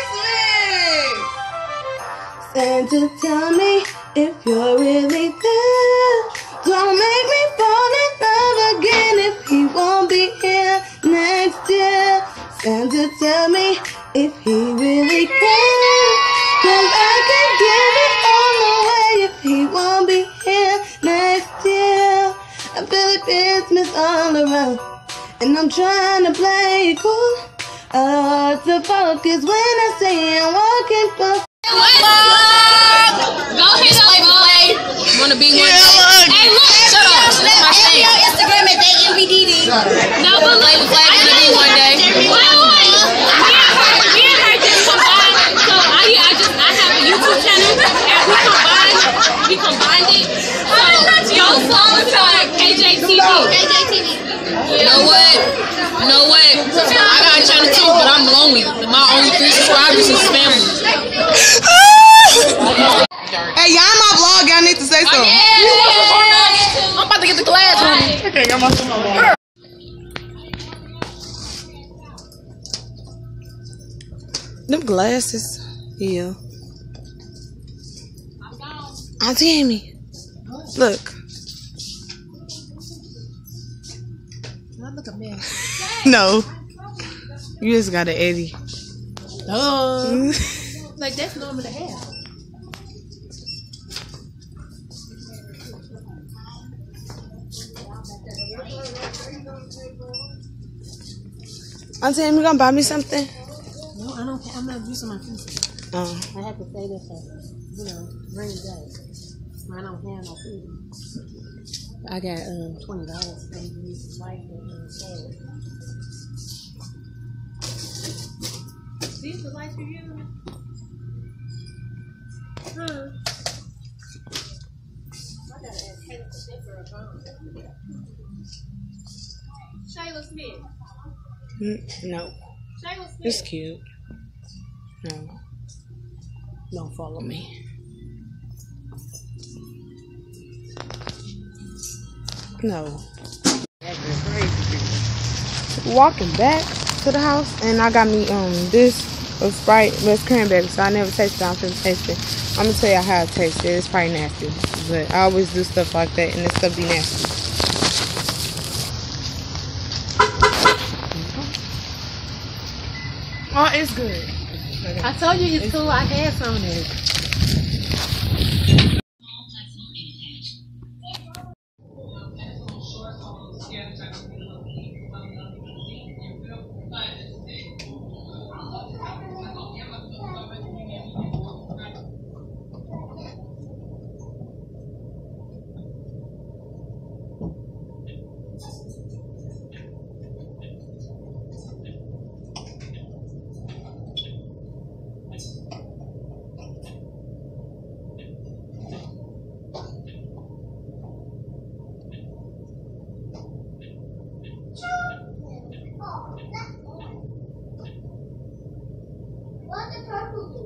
Christmas. Santa, tell me if you're really there. Don't make me fall in love again if he won't be here next year. Santa, tell me if he really cares. Cause I can give it all away if he won't be here next year. I feel like Christmas all around. And I'm trying to play it cool. Hard to focus when I say I'm walking for Go ahead, play, play. Wanna be one? Hey, look, shut up. My thing. Instagram at AMVDD. No, but look, wanna be one day. Wait, wait. And her, just. So I, I just, I have a YouTube channel, and we we it. Your song is KJTV. KJTV. You know what? You know what? I got a channel too, but I'm lonely. My only three subscribers is family. Hey, y'all in my vlog. Y'all need to say something. I'm about to get the glass, homie. Okay, y'all my vlog. Them glasses. Yeah. Auntie Amy. Look. Look a mess. No. You just got an Eddie. Oh. like that's normal to have. Auntie Amy, you gonna buy me something? No, I don't. I'm not using my food. Oh. I have to say this for you know rainy day. I don't have no food. I got um twenty dollars for these lights and. These the lights for you? Huh? I gotta ask to get her a phone. Shayla Smith. Mm, No. Shayla Smith. It's cute. No. Don't follow me. No. Walking back to the house, and I got me um this a Sprite, but it's cranberry, so I never tasted it. I'm finna taste it. I'm gonna tell you how it tastes. It's probably nasty, but I always do stuff like that, and this stuff be nasty. Oh, it's good. I told you it's cool. I had some of this.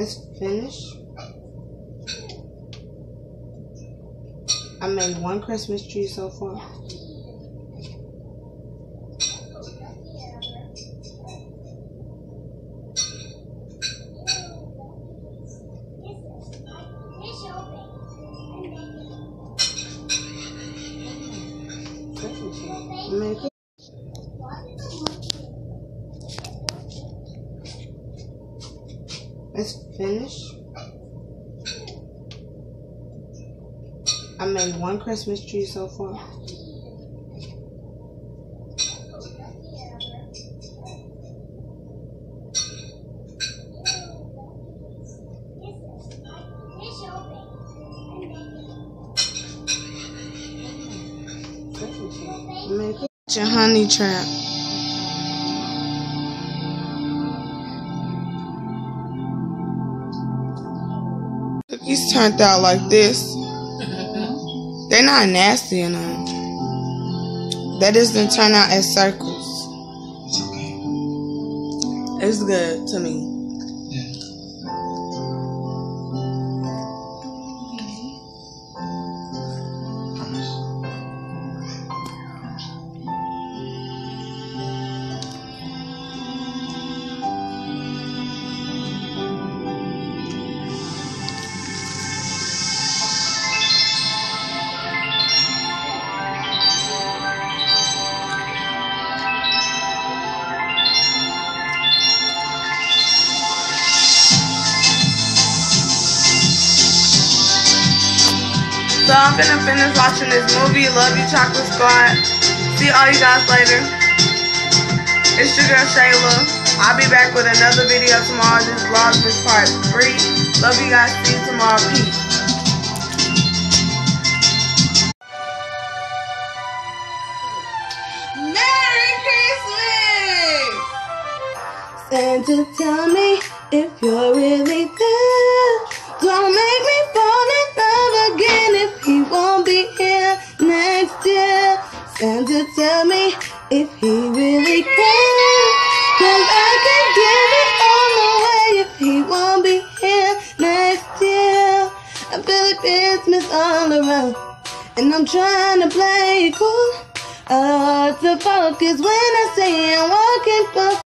It's finished. I made one Christmas tree so far. Let's finish. I made one Christmas tree so far. Make it your honey trap. Turned out like this. They're not nasty enough. That doesn't turn out as circles. It's good to me. So I'm gonna finish watching this movie, Love You Chocolate Squad. See all you guys later. It's your girl Shayla. I'll be back with another video tomorrow. This vlog is part three. Love you guys. See you tomorrow. Peace. Merry Christmas! Santa, tell me if you're really there. Around. And I'm trying to play it cool. Uh, I hard to focus when I say I'm walking for